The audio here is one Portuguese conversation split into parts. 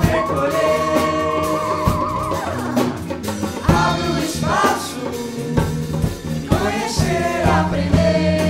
recolher. Abre o um espaço, conhecer, aprender.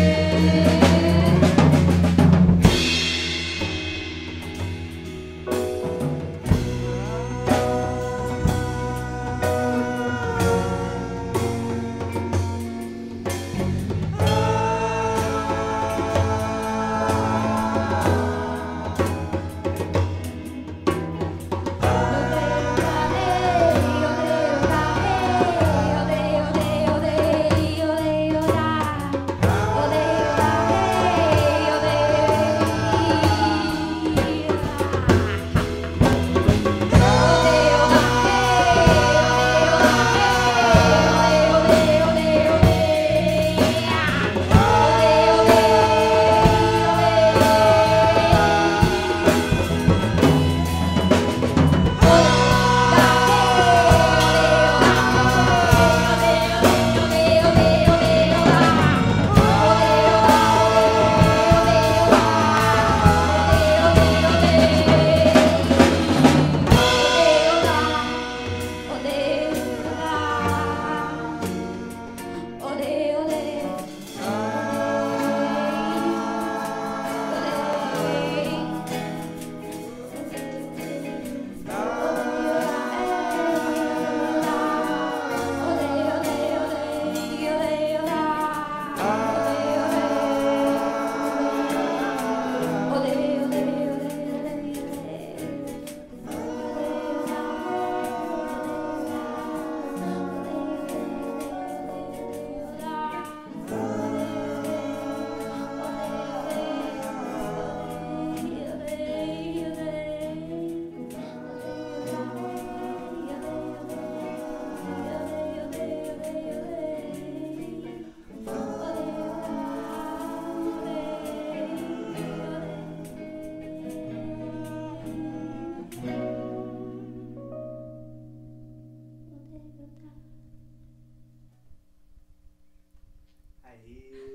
Yeah.